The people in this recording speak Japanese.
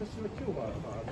私は今日は、まあ、